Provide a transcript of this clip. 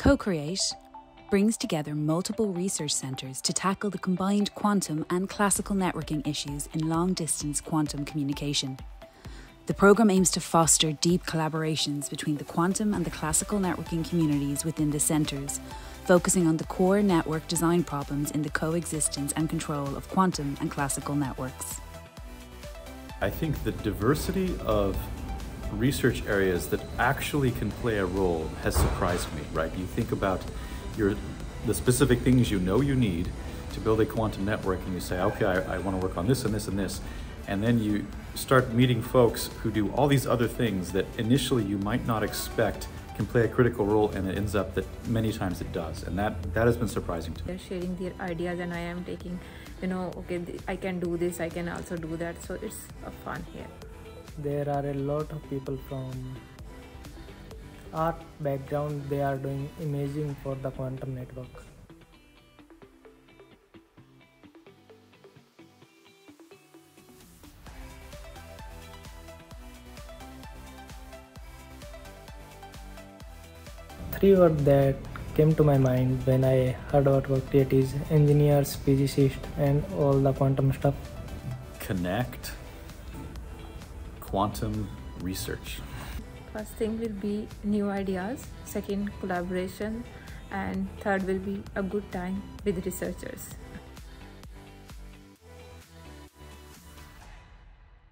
CoQREATE brings together multiple research centres to tackle the combined quantum and classical networking issues in long-distance quantum communication. The programme aims to foster deep collaborations between the quantum and the classical networking communities within the centres, focusing on the core network design problems in the coexistence and control of quantum and classical networks. I think the diversity of research areas that actually can play a role has surprised me, right? You think about your, the specific things you know you need to build a quantum network and you say, okay, I, I want to work on this and this and this. And then you start meeting folks who do all these other things that initially you might not expect can play a critical role and it ends up that many times it does and that that has been surprising to me they're sharing their ideas and i am taking you know okay i can do this i can also do that so it's a fun here there are a lot of people from art background. They are doing imaging for the quantum network. Three words that came to my mind when I heard about CoQREATE is engineers, physicists, and all the quantum stuff. Connect quantum research. First thing will be new ideas, second collaboration, and third will be a good time with researchers.